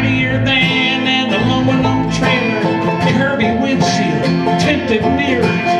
mightier than an aluminum trailer, curvy windshield, tinted mirrors.